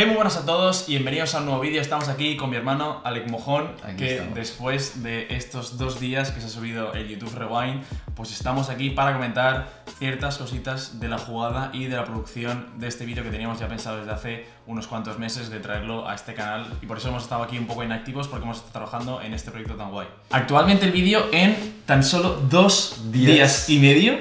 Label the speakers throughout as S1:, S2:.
S1: Hey, muy buenas a todos y bienvenidos a un nuevo vídeo. Estamos aquí con mi hermano Alec Mojón,
S2: Aquí
S1: que
S2: estamos.
S1: después de estos dos días que se ha subido el YouTube Rewind, pues estamos aquí para comentar ciertas cositas de la jugada y de la producción de este vídeo que teníamos ya pensado desde hace unos cuantos meses de traerlo a este canal y por eso hemos estado aquí un poco inactivos porque hemos estado trabajando en este proyecto tan guay. Actualmente el vídeo en tan solo dos
S2: Días.
S1: días y medio.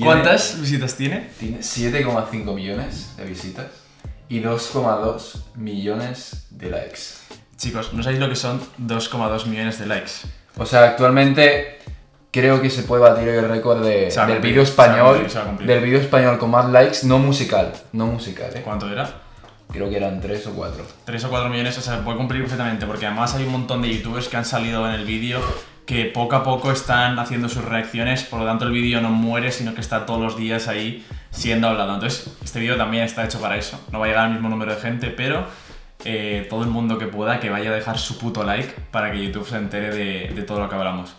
S1: ¿Cuántas visitas tiene?
S2: Tiene 7,5 millones de visitas y 2,2 millones de likes.
S1: Chicos, no sabéis lo que son 2,2 millones de likes.
S2: O sea, actualmente creo que se puede batir el récord de- del vídeo
S1: se va a
S2: español,
S1: cumplir, se va a cumplir.
S2: del vídeo español con más likes, no musical, no musical, ¿eh?
S1: ¿Cuánto era?
S2: Creo que eran 3 o 4.
S1: 3 o 4 millones, o sea, puede cumplir perfectamente, porque además hay un montón de youtubers que han salido en el vídeo que poco a poco están haciendo sus reacciones, por lo tanto el vídeo no muere, sino que está todos los días ahí siendo hablado. Entonces, este vídeo también está hecho para eso. No va a llegar al mismo número de gente, pero eh, todo el mundo que pueda que vaya a dejar su puto like para que YouTube se entere de, todo lo que hablamos.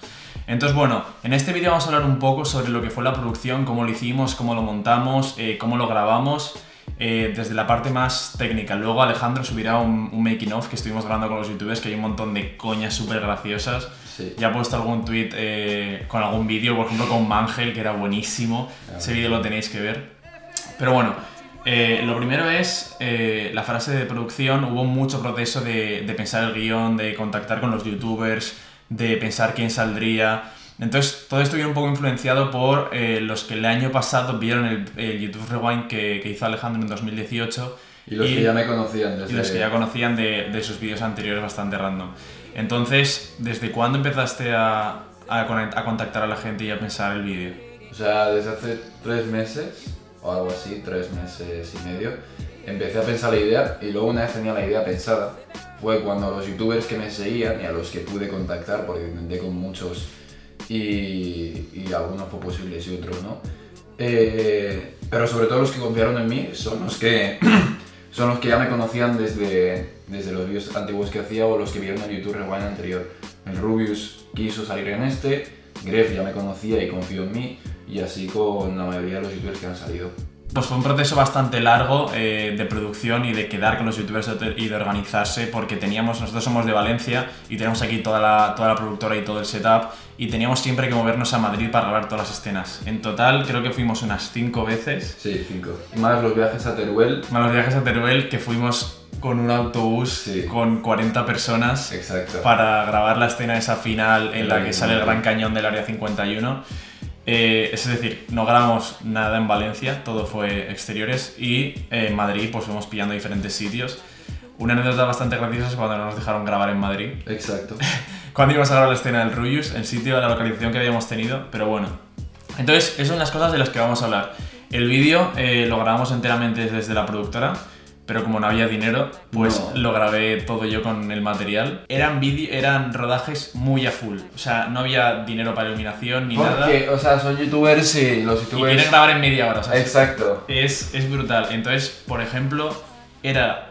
S1: Entonces, bueno, en este vídeo vamos a hablar un poco sobre lo que fue la producción, cómo lo hicimos, cómo lo montamos, eh, cómo lo grabamos, eh, desde la parte más técnica. Luego Alejandro subirá un, un making of que estuvimos grabando con los youtubers, que hay un montón de coñas súper graciosas.
S2: Sí.
S1: Ya he puesto algún tweet eh, con algún vídeo, por ejemplo con Mangel, que era buenísimo.
S2: Ah,
S1: Ese vídeo lo tenéis que ver. Pero bueno, eh, lo primero es eh, la frase de producción. Hubo mucho proceso de, de pensar el guion, de contactar con los youtubers, de pensar quién saldría. Entonces, todo esto viene un poco influenciado por los que el año pasado vieron el, el YouTube Rewind que, que hizo Alejandro en 2018.
S2: Y los que ya me conocían desde...
S1: y los que ya conocían de, de sus vídeos anteriores bastante random. Entonces, ¿desde cuándo empezaste a, contactar a la gente y a pensar el vídeo?
S2: O sea, desde hace tres meses, o algo así, tres meses y medio, empecé a pensar la idea y luego una vez tenía la idea pensada, fue cuando los youtubers que me seguían y a los que pude contactar, porque intenté con muchos y, y algunos fue posible y otros no, eh, pero sobre todo los que confiaron en mí son los que, son los que ya me conocían desde, desde los vídeos antiguos que hacía o los que vieron el YouTube Rewind anterior. El Rubius quiso salir en este, Gref ya me conocía y confió en mí, y así con la mayoría de los youtubers que han salido.
S1: Pues fue un proceso bastante largo eh, de producción y de quedar con los youtubers y de organizarse porque teníamos, nosotros somos de Valencia y tenemos aquí toda la, toda la productora y todo el setup y teníamos siempre que movernos a Madrid para grabar todas las escenas. En total creo que fuimos unas 5 veces,
S2: Sí, cinco. Más los viajes a Teruel.
S1: más los viajes a Teruel que fuimos con un autobús
S2: Sí.
S1: con 40 personas
S2: Exacto.
S1: para grabar la escena esa final en la que
S2: Sí.
S1: sale el gran cañón del área 51. Eh, es decir, no grabamos nada en Valencia, todo fue exteriores y eh, en Madrid pues fuimos pillando diferentes sitios. Una anécdota bastante graciosa es cuando no nos dejaron grabar en Madrid.
S2: Exacto.
S1: Cuando íbamos a grabar la escena del Rubius, el sitio, la localización que habíamos tenido, pero bueno. Entonces, esas son las cosas de las que vamos a hablar. El vídeo eh, lo grabamos enteramente desde la productora, pero como no había dinero, pues
S2: No.
S1: lo grabé todo yo con el material. Eran, vídeo- eran rodajes muy a full, o sea, no había dinero para iluminación ni nada.
S2: Porque, o sea, son youtubers y los
S1: Y
S2: youtubers...
S1: quieren grabar en media hora, ¿sabes?
S2: Exacto.
S1: Es, es brutal. Entonces, por ejemplo, era.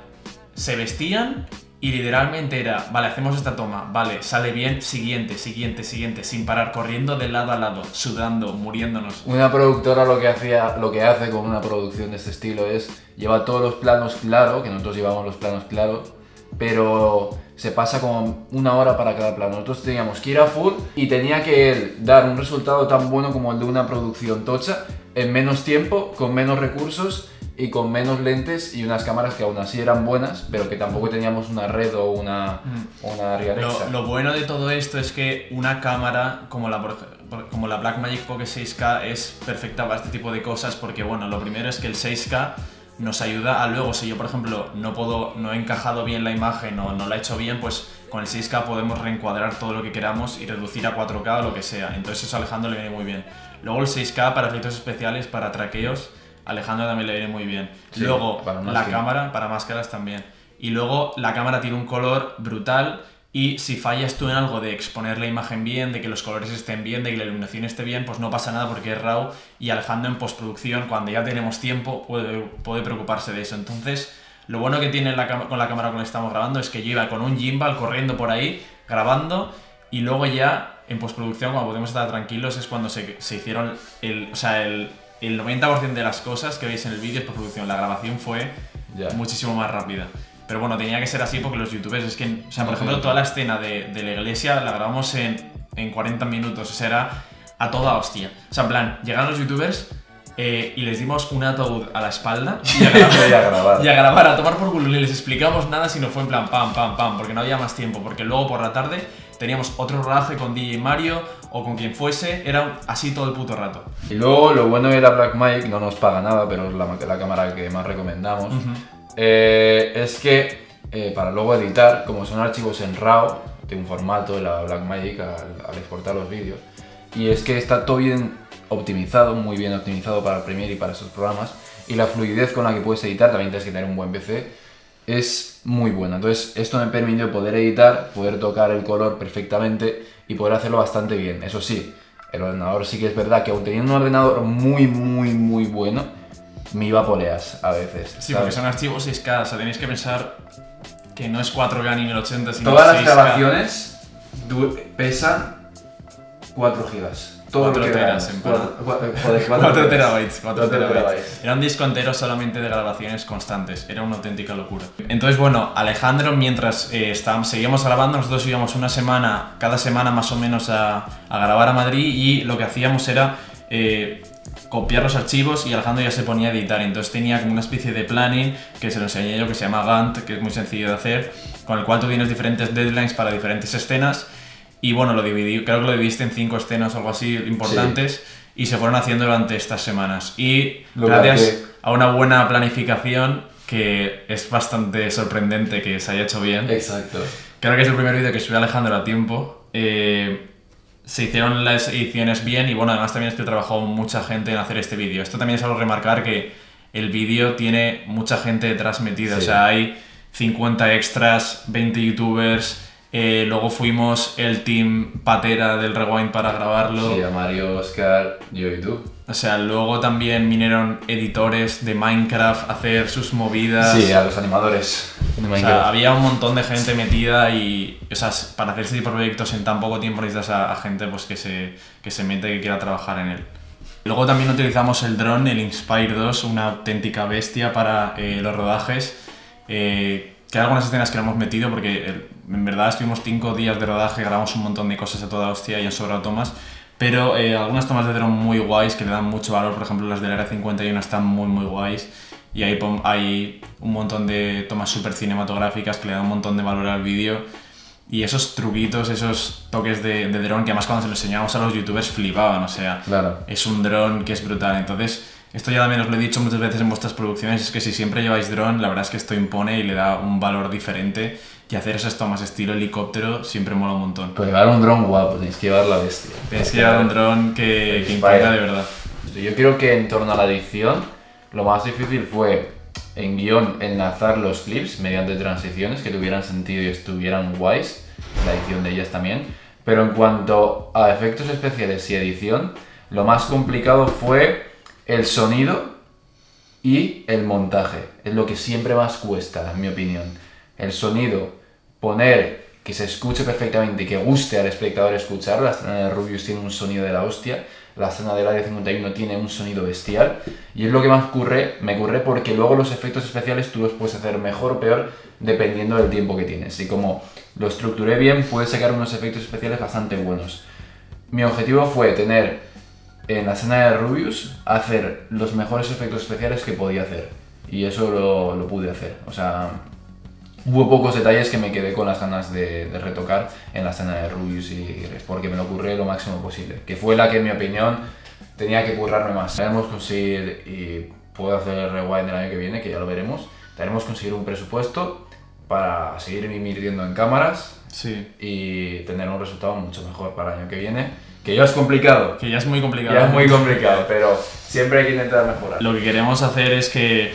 S1: Se vestían y literalmente era. Vale, hacemos esta toma. Vale, sale bien. Siguiente, siguiente, siguiente. Sin parar, corriendo de lado a lado, sudando, muriéndonos.
S2: Una productora lo que, hacía, lo que hace con una producción de este estilo es lleva todos los planos claro, que nosotros llevamos los planos claros, pero se pasa como una hora para cada plano. Nosotros teníamos que ir a full y tenía que dar un resultado tan bueno como el de una producción tocha en menos tiempo, con menos recursos y con menos lentes y unas cámaras que aún así eran buenas, pero que tampoco teníamos una red o una, una Ria
S1: Lo, lo bueno de todo esto es que una cámara como la, como la Blackmagic Pocket 6K es perfecta para este tipo de cosas porque, bueno, lo primero es que el 6K nos ayuda a luego, si yo por ejemplo no puedo, no he encajado bien la imagen o no la he hecho bien, pues con el 6K podemos reencuadrar todo lo que queramos y reducir a 4K o lo que sea. Entonces eso a Alejandro le viene muy bien. Luego el 6K para efectos especiales, para traqueos, Alejandro también le viene muy bien.
S2: Sí,
S1: luego la cámara, para máscaras también. Y luego la cámara tiene un color brutal y si fallas tú en algo de exponer la imagen bien, de que los colores estén bien, de que la iluminación esté bien, pues no pasa nada porque es RAW y Alejandro en postproducción, cuando ya tenemos tiempo, puede, puede preocuparse de eso. Entonces, lo bueno que tiene la con la cámara con la que estamos grabando es que yo iba con un gimbal corriendo por ahí, grabando y luego ya en postproducción, cuando podemos estar tranquilos, es cuando se, se hicieron el, o sea, el, el 90% de las cosas que veis en el vídeo es postproducción. La grabación fue muchísimo más rápida. Pero bueno, tenía que ser así porque los youtubers es que, o sea, por ejemplo, toda la escena de, de la iglesia la grabamos en, en 40 minutos, o sea, era a toda hostia. O sea, en plan, llegaron los youtubers eh, y les dimos un ataúd a la espalda y a grabar.
S2: Voy a grabar.
S1: Y a grabar, a tomar por culo, ni les explicamos nada, sino fue en plan pam, pam, pam, porque no había más tiempo, porque luego por la tarde teníamos otro rodaje con DJ Mario o con quien fuese, era así todo el puto rato.
S2: Y luego lo bueno de la Blackmagic, no nos paga nada, pero es la, la cámara que más recomendamos, eh, es que eh, para luego editar, como son archivos en RAW, de un formato de la Blackmagic al, al exportar los vídeos, y es que está todo bien optimizado, muy bien optimizado para Premiere y para esos programas, y la fluidez con la que puedes editar, también tienes que tener un buen PC, es muy buena. Entonces, esto me permitió poder editar, poder tocar el color perfectamente y poder hacerlo bastante bien. Eso sí, el ordenador sí que es verdad que aun teniendo un ordenador muy, muy, muy bueno, me iba a poleas a veces.
S1: Sí,
S2: ¿sabes?
S1: porque son archivos 6K, o sea, tenéis que pensar que no es 4K ni 1080, sino
S2: Todas las
S1: 6K.
S2: grabaciones du- pesan 4 gigas. Todo
S1: Cuatro
S2: lo que
S1: teras,
S2: veas.
S1: en plan.
S2: Cuatro- cua- joder,
S1: 4
S2: cuatro
S1: terabytes, 4
S2: Cuatro
S1: terabytes.
S2: terabytes.
S1: Era un disco entero solamente de grabaciones constantes, era una auténtica locura. Entonces, bueno, Alejandro, mientras eh, estábamos, seguíamos grabando, nosotros íbamos una semana, cada semana más o menos a, a grabar a Madrid y lo que hacíamos era eh, copiar los archivos y Alejandro ya se ponía a editar. Entonces tenía como una especie de planning que se lo enseñé yo que se llama Gantt, que es muy sencillo de hacer, con el cual tú tienes diferentes deadlines para diferentes escenas. Y bueno, lo dividí, creo que lo dividiste en cinco escenas o algo así importantes y se fueron haciendo durante estas semanas. Y
S2: Lo
S1: gracias a una buena planificación, que es bastante sorprendente que se haya hecho bien,
S2: Exacto.
S1: creo que es el primer vídeo que subió Alejandro a tiempo. eh, se hicieron las ediciones bien y bueno, además también es que trabajó mucha gente en hacer este vídeo. Esto también es algo remarcar que el vídeo tiene mucha gente detrás metida, o
S2: Sí.
S1: sea, hay 50 extras, 20 youtubers, eh, luego fuimos el team patera del Rewind para grabarlo.
S2: Sí, a Mario, Oscar, yo y tú.
S1: O sea, luego también vinieron editores de Minecraft a hacer sus movidas.
S2: Sí, a los animadores de
S1: O sea,
S2: Minecraft.
S1: había un montón de gente metida y, o sea, para hacer este tipo de proyectos en tan poco tiempo necesitas a, a gente pues, que, se, que se mete y que quiera trabajar en él. Luego también utilizamos el dron, el Inspire 2, una auténtica bestia para eh, los rodajes. Eh, que hay algunas escenas que no hemos metido porque eh, en verdad estuvimos 5 días de rodaje, grabamos un montón de cosas a toda hostia y han sobrado tomas. Pero eh, algunas tomas de dron muy guays que le dan mucho valor, por ejemplo las del Área 51 están muy muy guays y hay, hay un montón de tomas súper cinematográficas que le dan un montón de valor al vídeo y esos truquitos, esos toques de, de dron que además cuando se los enseñábamos a los youtubers flipaban, o sea,
S2: Claro.
S1: es un dron que es brutal. Entonces, esto ya también os lo he dicho muchas veces en vuestras producciones, es que si siempre lleváis dron, la verdad es que esto impone y le da un valor diferente y hacer esas tomas estilo helicóptero siempre mola un montón.
S2: Pero llevar un dron guapo, tenéis que llevar la bestia.
S1: Tienes que llevar un dron que, que de verdad.
S2: Yo creo que en torno a la edición, lo más difícil fue en guion enlazar los clips mediante transiciones que tuvieran sentido y estuvieran guays, la edición de ellas también. Pero en cuanto a efectos especiales y edición, lo más complicado fue el sonido y el montaje. Es lo que siempre más cuesta, en mi opinión. El sonido, poner que se escuche perfectamente y que guste al espectador escuchar. La escena de Rubius tiene un sonido de la hostia. La escena del Área 51 tiene un sonido bestial. Y es lo que más ocurre, me ocurre porque luego los efectos especiales tú los puedes hacer mejor o peor dependiendo del tiempo que tienes. Y como lo estructuré bien, puedes sacar unos efectos especiales bastante buenos. Mi objetivo fue tener en la escena de Rubius hacer los mejores efectos especiales que podía hacer. Y eso lo, lo pude hacer. O sea, hubo pocos detalles que me quedé con las ganas de, de retocar en la escena de Rubius y porque me lo curré lo máximo posible. Que fue la que, en mi opinión, tenía que currarme más. Debemos conseguir, y puedo hacer el rewind el año que viene, que ya lo veremos, debemos conseguir un presupuesto para seguir invirtiendo en cámaras
S1: Sí.
S2: y tener un resultado mucho mejor para el año que viene. Que ya es complicado,
S1: Que ya es muy complicado.
S2: ya es muy complicado, pero siempre hay que intentar mejorar.
S1: Lo que queremos hacer es que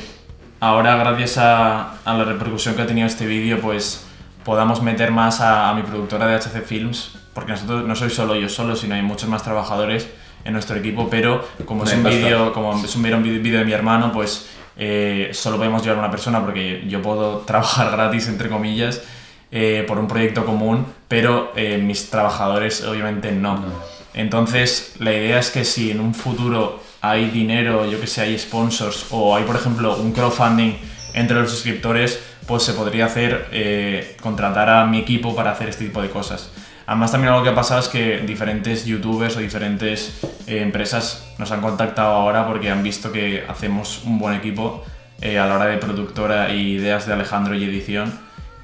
S1: ahora, gracias a, a la repercusión que ha tenido este vídeo, pues podamos meter más a, a mi productora de HC Films, porque nosotros no soy solo yo solo, sino hay muchos más trabajadores en nuestro equipo, pero como es
S2: No
S1: un vídeo, como es un vídeo- vídeo de mi hermano, pues eh, solo podemos llevar una persona porque yo puedo trabajar gratis, entre comillas, eh, por un proyecto común, pero eh, mis trabajadores obviamente no.
S2: No.
S1: Entonces, la idea es que si en un futuro hay dinero, yo que sé, hay sponsors o hay, por ejemplo, un crowdfunding entre los suscriptores, pues se podría hacer eh, contratar a mi equipo para hacer este tipo de cosas. Además también algo que ha pasado es que diferentes youtubers o diferentes eh, empresas nos han contactado ahora porque han visto que hacemos un buen equipo eh, a la hora de productora y ideas de Alejandro y edición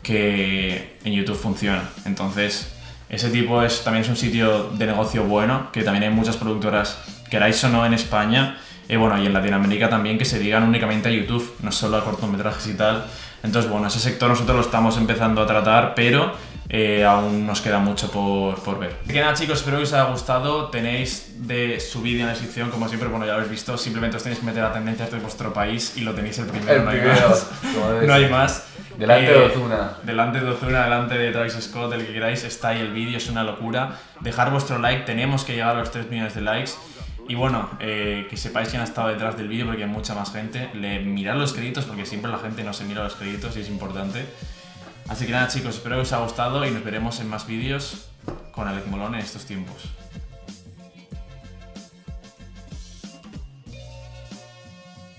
S1: que en YouTube funciona. Entonces, ese tipo es, también es un sitio de negocio bueno, que también hay muchas productoras, queráis o no, en España, y bueno, y en Latinoamérica también, que se digan únicamente a YouTube, no solo a cortometrajes y tal. Entonces, bueno, ese sector nosotros lo estamos empezando a tratar, pero eh, aún nos queda mucho por, por ver. Así que nada chicos, espero que os haya gustado. Tenéis de su vídeo en la descripción, como siempre, bueno ya lo habéis visto, simplemente os tenéis que meter a tendencias de vuestro país y lo tenéis el primero,
S2: El
S1: no hay
S2: primero,
S1: más.
S2: como debe
S1: No hay más.
S2: Delante
S1: Eh,
S2: de Ozuna.
S1: Delante de Ozuna, delante de Travis Scott, el que queráis, está ahí el vídeo, es una locura. Dejar vuestro like, tenemos que llegar a los 3 millones de likes. Y bueno, eh, que sepáis quién ha estado detrás del vídeo porque hay mucha más gente. Le, mirad los créditos porque siempre la gente no se mira los créditos y es importante. Así que nada chicos, espero que os haya gustado y nos veremos en más vídeos con Alec Molón en estos tiempos.